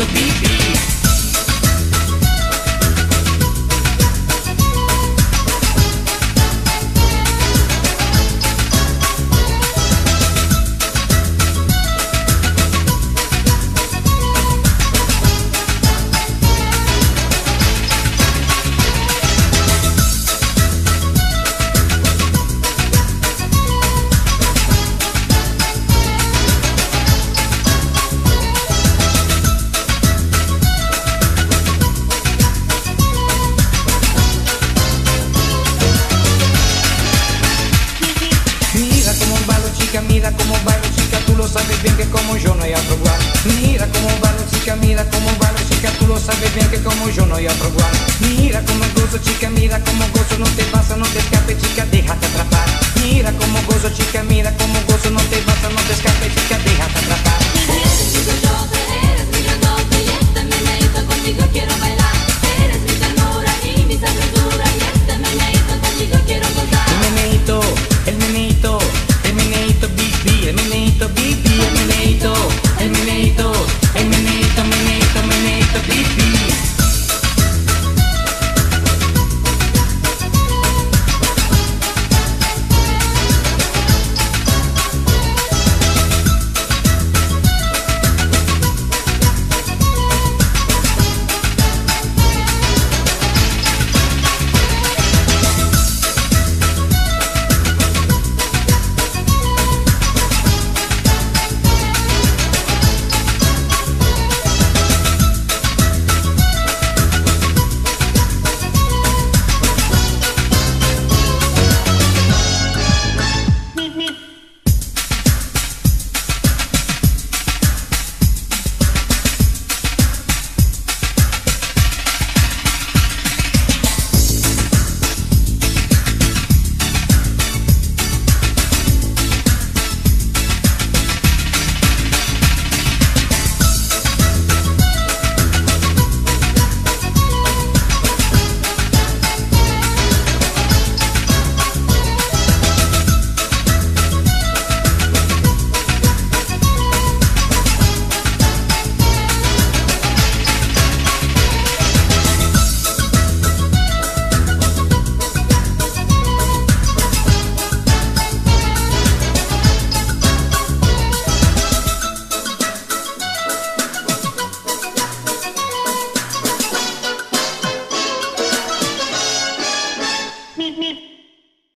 the beat. sabes bien que como yo no hay otro igual. Mira como bailo chica, mira como bailo chica, tú lo sabes bien que como yo no hay otro igual. Mira como gozo chica, mira como gozo, no te pasa, no te escape chica, déjate atrapar. Mira como gozo chica, mira como gozo, no te pasa, no te escape chica,